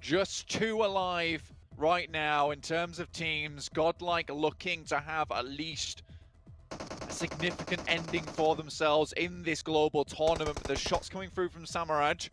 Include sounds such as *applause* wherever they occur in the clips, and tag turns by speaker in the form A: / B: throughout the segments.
A: just two alive right now in terms of teams. Godlike looking to have at least a significant ending for themselves in this global tournament. But the shots coming through from Samaraj.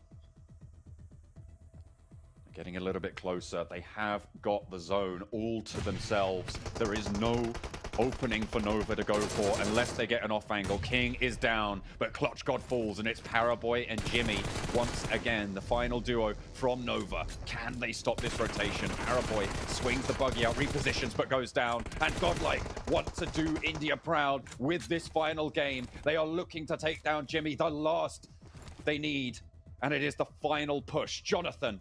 B: Getting a little bit closer. They have got the zone all to themselves. There is no opening for Nova to go for unless they get an off angle. King is down, but Clutch God falls, and it's Paraboy and Jimmy once again. The final duo from Nova. Can they stop this rotation? Paraboy swings the buggy out, repositions, but goes down. And Godlike want to do India proud with this final game. They are looking to take down Jimmy, the last they need. And it is the final push. Jonathan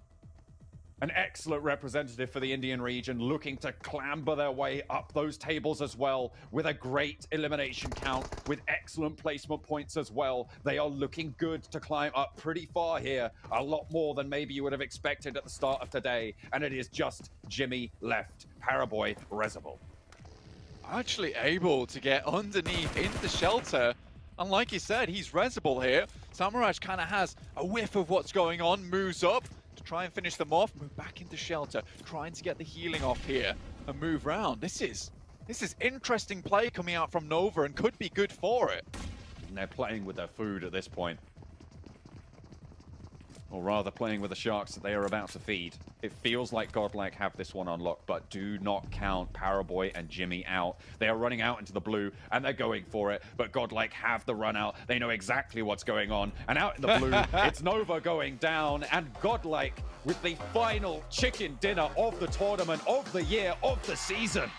B: an excellent representative for the Indian region, looking to clamber their way up those tables as well, with a great elimination count, with excellent placement points as well. They are looking good to climb up pretty far here, a lot more than maybe you would have expected at the start of today. And it is just Jimmy left, Paraboy Reservoir.
A: Actually able to get underneath into shelter. And like you said, he's Reservoir here. Samaraj kind of has a whiff of what's going on, moves up, try and finish them off, move back into shelter, trying to get the healing off here and move round. This is this is interesting play coming out from Nova and could be good for it.
B: And they're playing with their food at this point or rather playing with the sharks that they are about to feed. It feels like Godlike have this one unlocked, but do not count Paraboy and Jimmy out. They are running out into the blue, and they're going for it, but Godlike have the run out. They know exactly what's going on, and out in the blue, *laughs* it's Nova going down, and Godlike with the final chicken dinner of the tournament, of the year, of the season.